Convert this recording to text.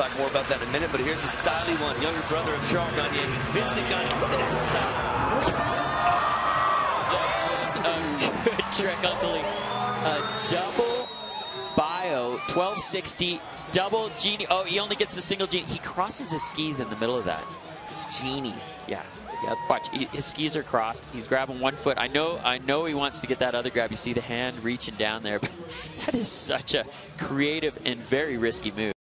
talk more about that in a minute, but here's a stylish one. Younger brother of Charles Gagnier, Vincent Gagnier. Look at that style. That a good trick, Uncle A double bio, 1260, double genie. Oh, he only gets a single genie. He crosses his skis in the middle of that. Genie. Yeah. Yep. Watch, his skis are crossed. He's grabbing one foot. I know, I know he wants to get that other grab. You see the hand reaching down there, but that is such a creative and very risky move.